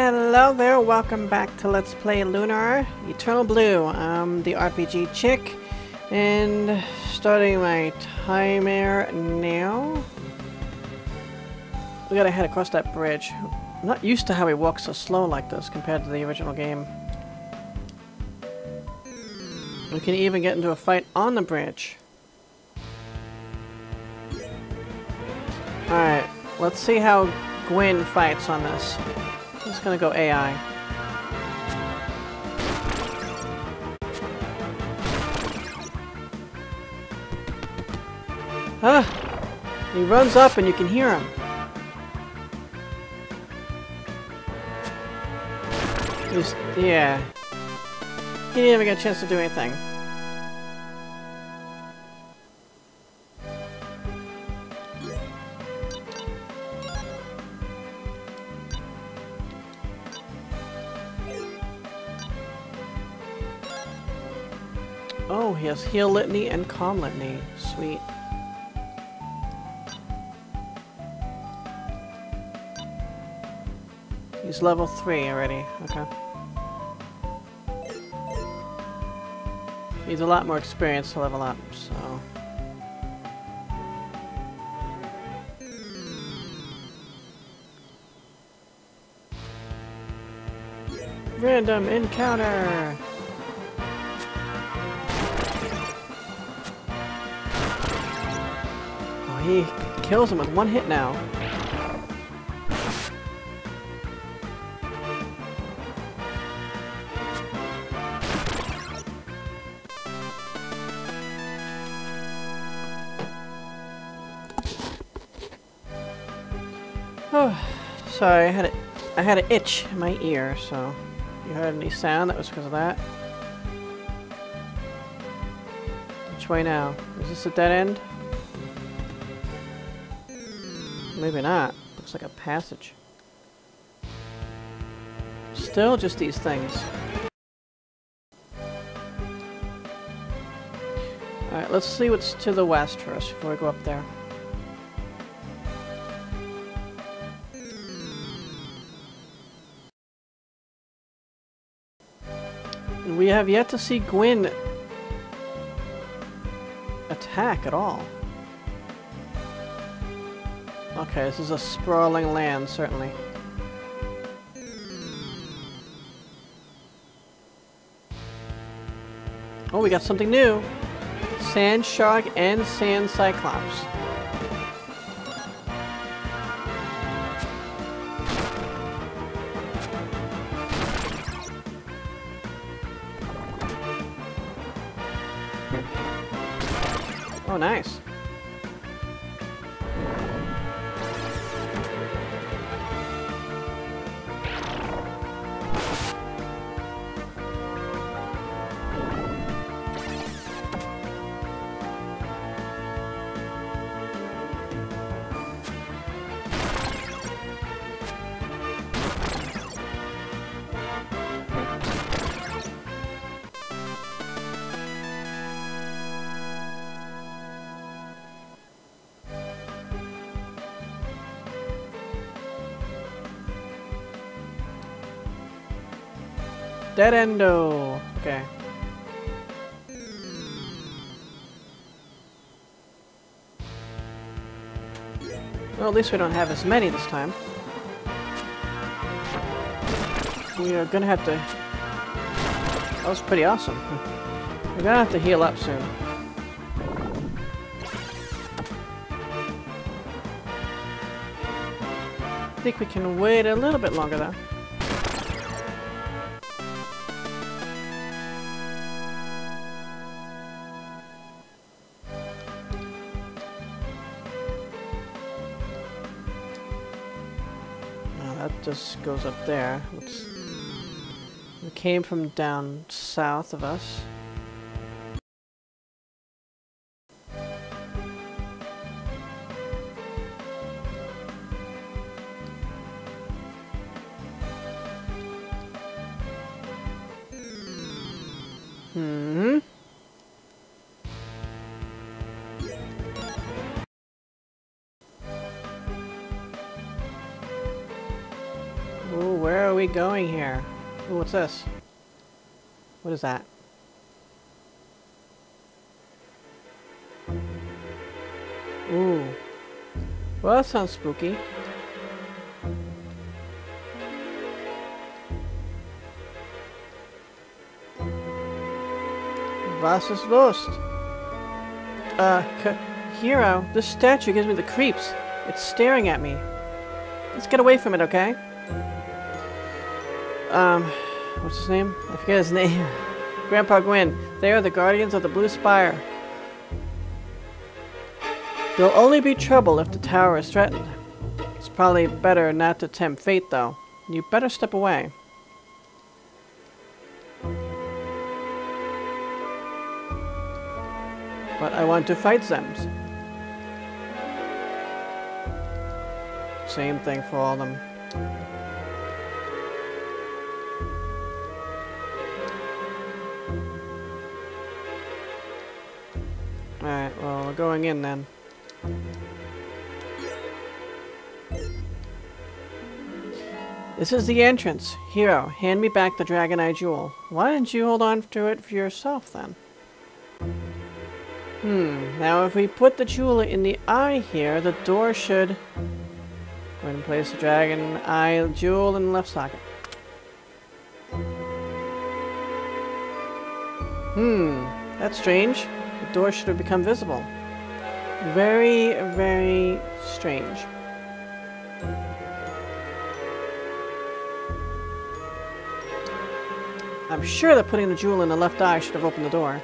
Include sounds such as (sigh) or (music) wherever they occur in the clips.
Hello there, welcome back to Let's Play Lunar Eternal Blue. I'm the RPG chick, and starting my timer now. We gotta head across that bridge. I'm not used to how he walks so slow like this compared to the original game. We can even get into a fight on the bridge. Alright, let's see how Gwyn fights on this. I'm just gonna go AI. Ah! He runs up and you can hear him. He's, yeah. He didn't even get a chance to do anything. Has heal litany and calm litany. Sweet. He's level 3 already. Okay. He's a lot more experienced to level up, so... Random encounter! He kills him with one hit now. Oh, sorry, I had a, I had an itch in my ear, so you heard any sound, that was because of that. Which way now? Is this a dead end? Maybe not. Looks like a passage. Still just these things. Alright, let's see what's to the west first before we go up there. We have yet to see Gwyn attack at all. Okay, this is a sprawling land, certainly. Oh, we got something new! Sand Shark and Sand Cyclops. Oh, nice. Dead endo. Okay. Well, at least we don't have as many this time. We are gonna have to... That was pretty awesome. We're gonna have to heal up soon. I think we can wait a little bit longer though. Goes up there. Let's, it came from down south of us. Hmm. We going here? Ooh, what's this? What is that? Ooh. Well, that sounds spooky. Was ist los? Uh, Hiro, this statue gives me the creeps. It's staring at me. Let's get away from it, okay? Um, what's his name? I forget his name. (laughs) Grandpa Gwyn. They are the guardians of the Blue Spire. There'll only be trouble if the tower is threatened. It's probably better not to tempt fate, though. You better step away. But I want to fight them. Same thing for all them. Going in then. This is the entrance. Hiro, hand me back the Dragon Eye Jewel. Why didn't you hold on to it for yourself then? Hmm, now if we put the jewel in the eye here, the door should... Go ahead and place the Dragon Eye Jewel in the left socket. Hmm, that's strange. The door should have become visible. Very, very strange. I'm sure that putting the jewel in the left eye should have opened the door.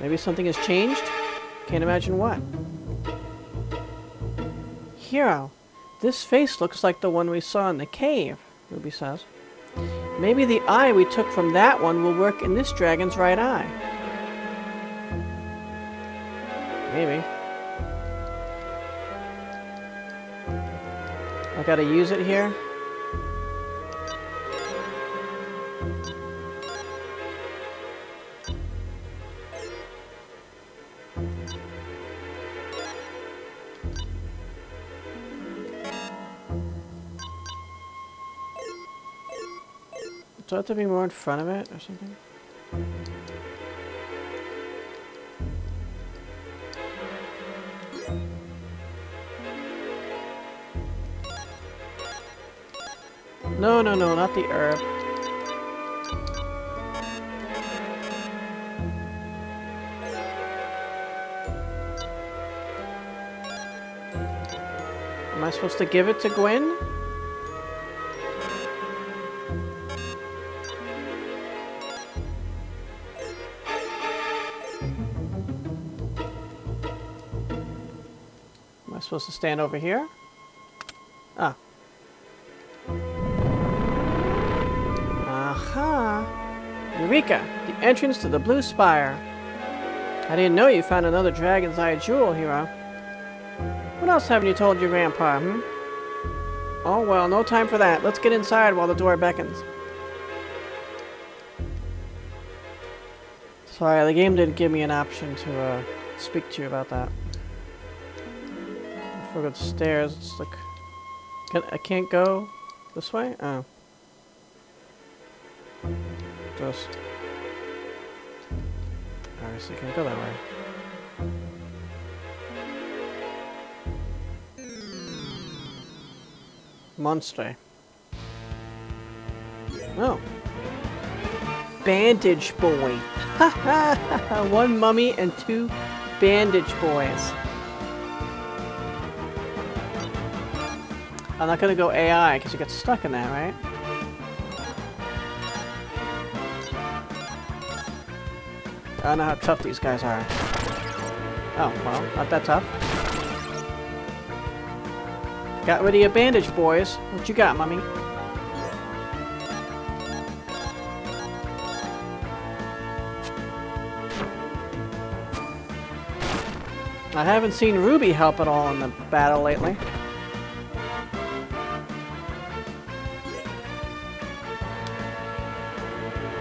Maybe something has changed? Can't imagine what. Hiro, this face looks like the one we saw in the cave, Ruby says. Maybe the eye we took from that one will work in this dragon's right eye. Maybe. I gotta use it here? Do I have to be more in front of it or something? No, no, no, not the herb. Am I supposed to give it to Gwyn? Am I supposed to stand over here? Ah. Eureka! The entrance to the Blue Spire. I didn't know you found another Dragon's Eye Jewel, Hiro. What else haven't you told your grandpa, hmm? Oh, well, no time for that. Let's get inside while the door beckons. Sorry, the game didn't give me an option to uh, speak to you about that. If I go to stairs, it's like... Can, I can't go this way? Oh. Just... Obviously can't go that way. Monster. Oh. Bandage boy. (laughs) One mummy and two bandage boys. I'm not gonna go AI because you get stuck in that, right? I know how tough these guys are. Oh, well, not that tough. Got rid of your bandage, boys. What you got, mummy? I haven't seen Ruby help at all in the battle lately.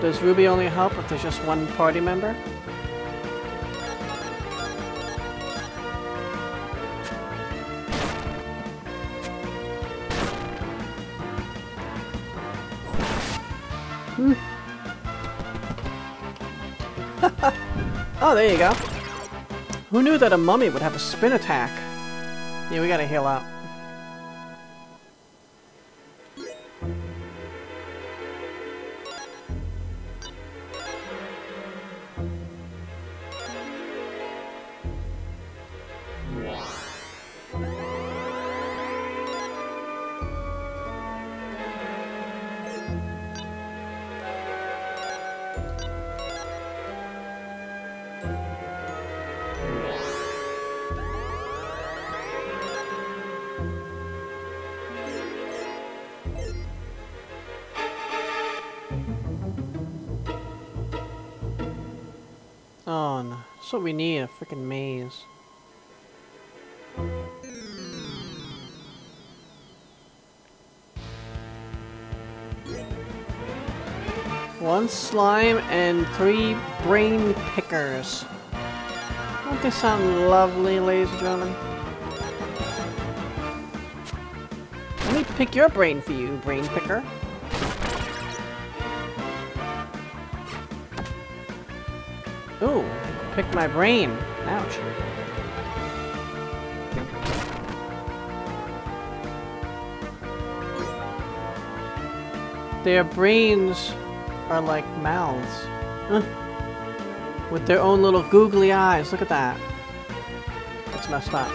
Does Ruby only help if there's just one party member? Oh, there you go. Who knew that a mummy would have a spin attack? Yeah, we gotta heal up. That's what we need, a freaking maze. One slime and three brain pickers. Don't they sound lovely, ladies and gentlemen? Let me pick your brain for you, brain picker. Picked my brain. Ouch. Their brains are like mouths. With their own little googly eyes. Look at that. That's messed up.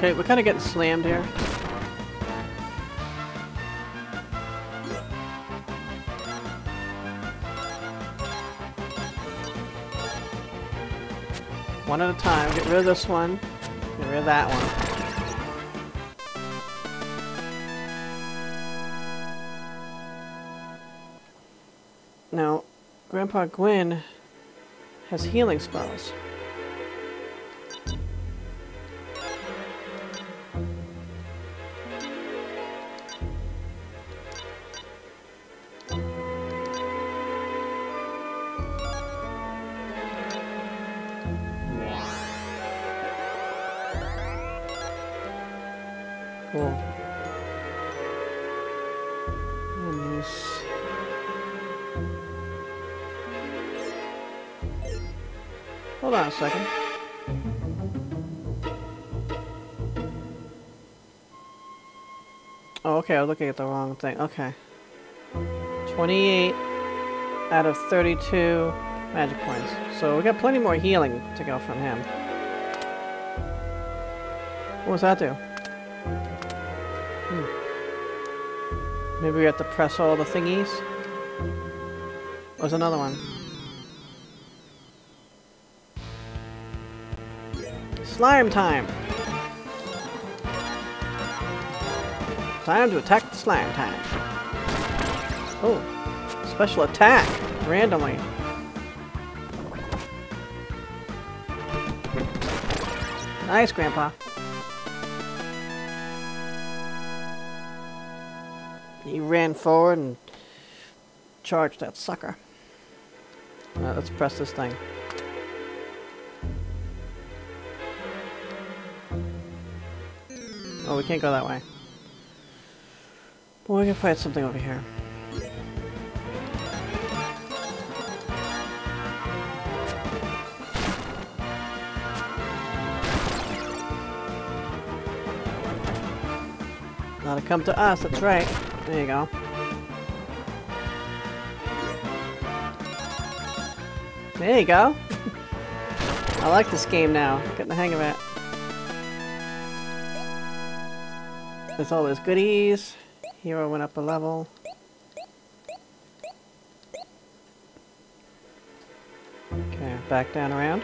Okay, we're kind of getting slammed here. One at a time. Get rid of this one. Get rid of that one. Now, Grandpa Gwyn has healing spells. Cool. And this. Hold on a second. Oh, okay, I was looking at the wrong thing. Okay. 28 out of 32 magic points. So we got plenty more healing to go from him. What does that do? Maybe we have to press all the thingies? Oh, there's another one. Slime time! Time to attack the slime time. Oh, special attack, randomly. Nice, Grandpa. He ran forward and charged that sucker. Uh, let's press this thing. Oh, we can't go that way. But we can fight something over here. Gotta come to us, that's right. There you go. There you go. I like this game now. Getting the hang of it. There's all those goodies. Hiro went up a level. Okay, back down around.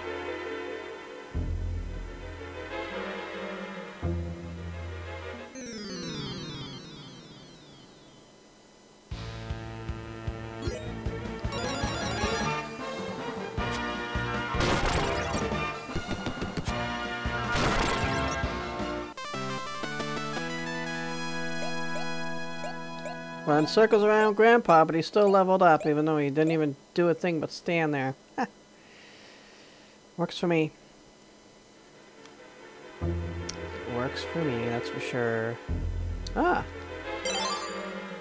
Circles around Grandpa, but he's still leveled up, even though he didn't even do a thing but stand there. Works for me. Works for me, that's for sure. Ah!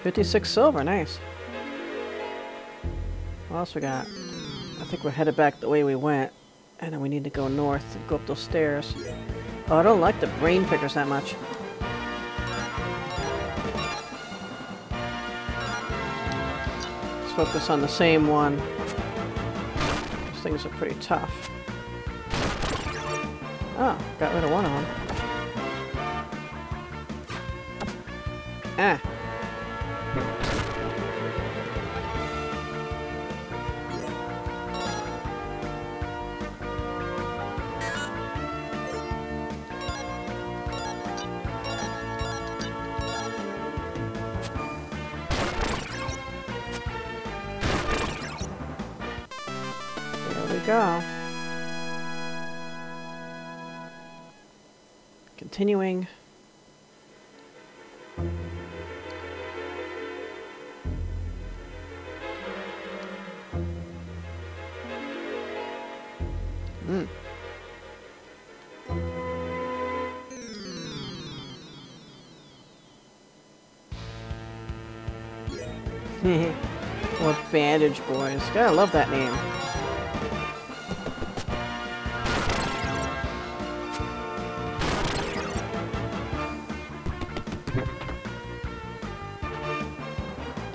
56 silver, nice. What else we got? I think we're headed back the way we went. And then we need to go north and go up those stairs. Oh, I don't like the brain pickers that much. Focus on the same one. These things are pretty tough. Oh, got rid of one of them. Ah. Go. Continuing. (laughs) Mm. or Bandage Boys. Gotta love that name.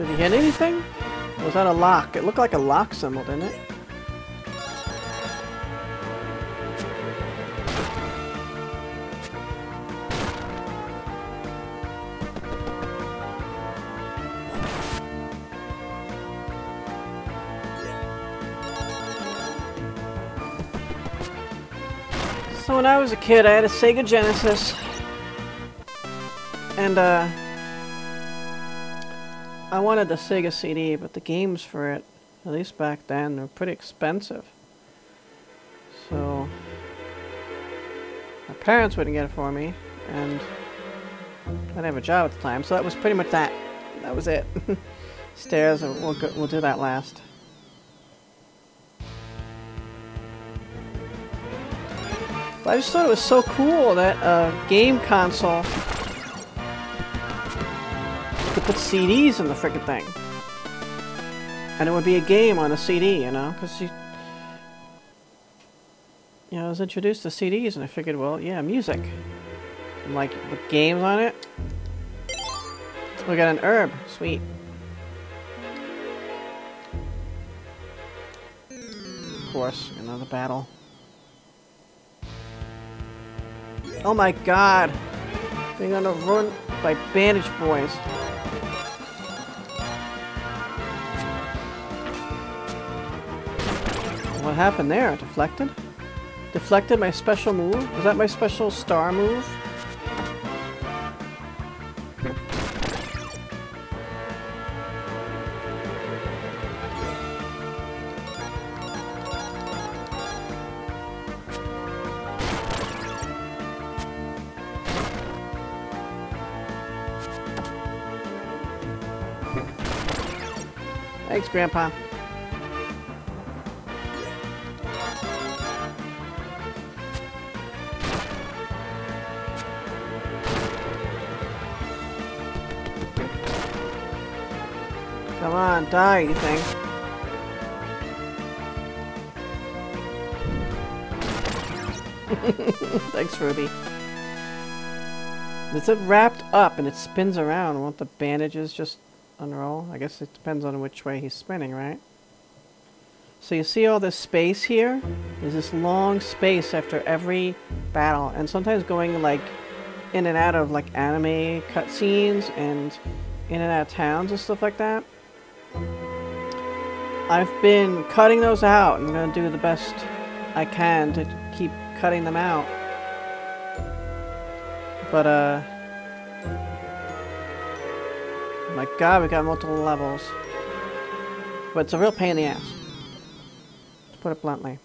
Did he hit anything? Was that a lock? It looked like a lock symbol, didn't it? So when I was a kid, I had a Sega Genesis. And, uh... I wanted the Sega CD, but the games for it, at least back then, were pretty expensive. So... My parents wouldn't get it for me, and... I didn't have a job at the time, so that was pretty much that. That was it. (laughs) Stairs, we'll, go, we'll do that last. But I just thought it was so cool that a game console put CDs in the freaking thing. And it would be a game on a CD, you know, because you... You know, I was introduced to CDs and I figured, well, yeah, music. And like, with games on it. We got an herb. Sweet. Of course, another battle. Oh my god! Being on a run by bandage boys. What happened there? Deflected? Deflected my special move? Was that my special star move? Grandpa. Come on, die, you thing. (laughs) Thanks, Ruby. It's it wrapped up and it spins around. Won't the bandages just unroll? I guess it depends on which way he's spinning, right? So you see all this space here? There's this long space after every battle, and sometimes going like in and out of like anime cutscenes and in and out of towns and stuff like that. I've been cutting those out. and I'm gonna do the best I can to keep cutting them out. But uh my god, we got multiple levels. But it's a real pain in the ass. To put it bluntly.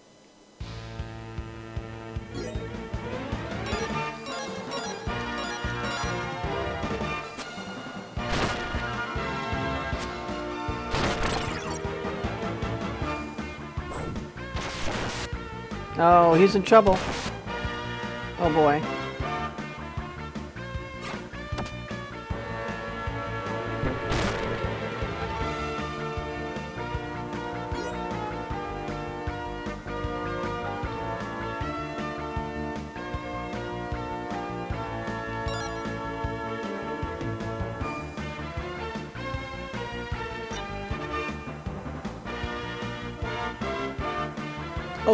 Oh, he's in trouble. Oh boy.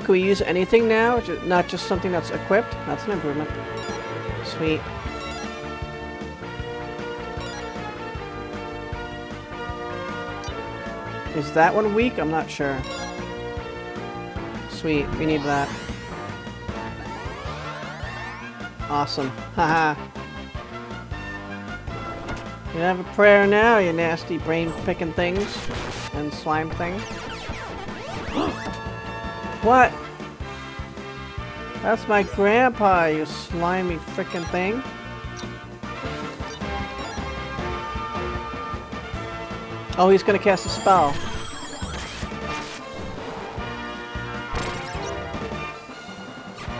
Can we use anything now? Not just something that's equipped? That's an improvement. Sweet. Is that one weak? I'm not sure. Sweet, we need that. Awesome. (laughs) Haha. you have a prayer now, you nasty brain-picking things. And slime thing. What? That's my grandpa, you slimy frickin' thing. Oh, he's gonna cast a spell.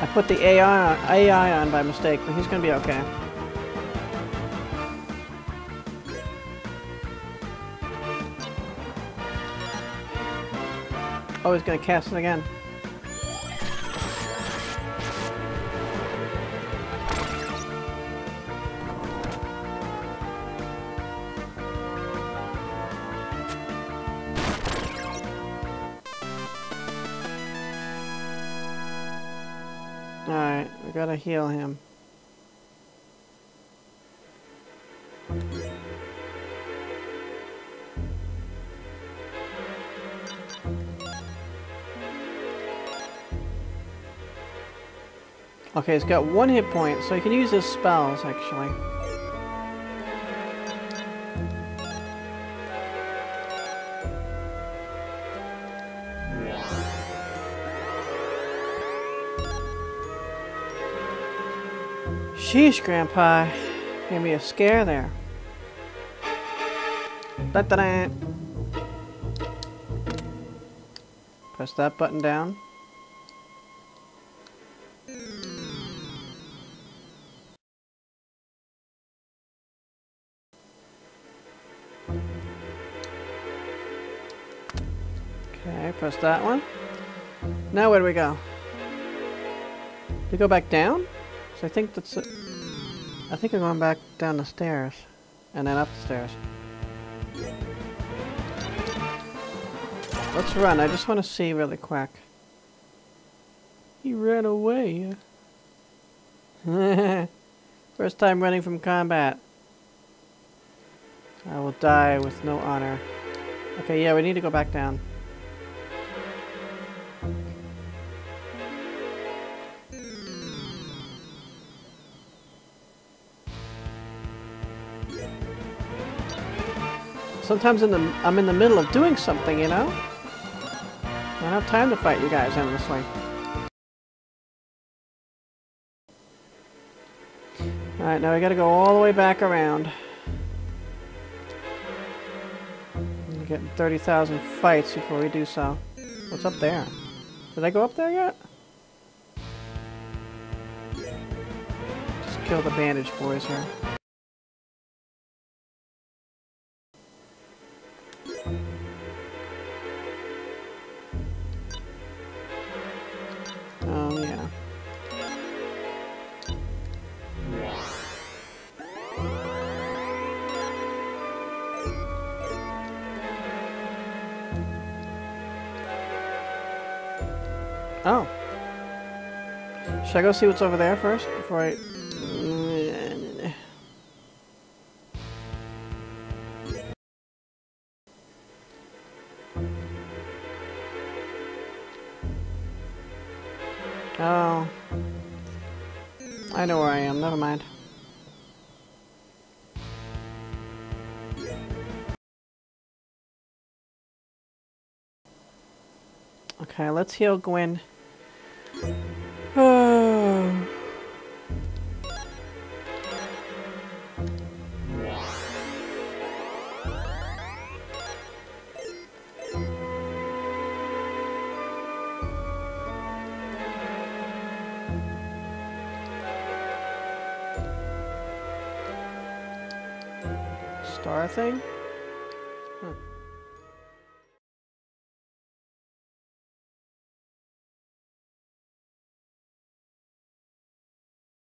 I put the AI on, AI on by mistake, but he's gonna be okay. Oh, he's gonna cast it again. Gotta heal him. Okay, he's got one hit point, so he can use his spells, actually. Sheesh, Grandpa. Gave me a scare there. Da-da-da. Press that button down. Okay, press that one. Now where do we go? Do We go back down? So I think that's. I think I'm going back down the stairs. And then up the stairs. Let's run. I just want to see really quick. He ran away. (laughs) First time running from combat. I will die with no honor. Okay, yeah, we need to go back down. Sometimes in the I'm in the middle of doing something, you know? I don't have time to fight you guys endlessly. Alright, now we gotta go all the way back around. I'm getting 30,000 fights before we do so. What's up there? Did I go up there yet? Just kill the bandage boys here. Should I go see what's over there first before I... Oh. I know where I am, never mind. Okay, let's heal Gwyn.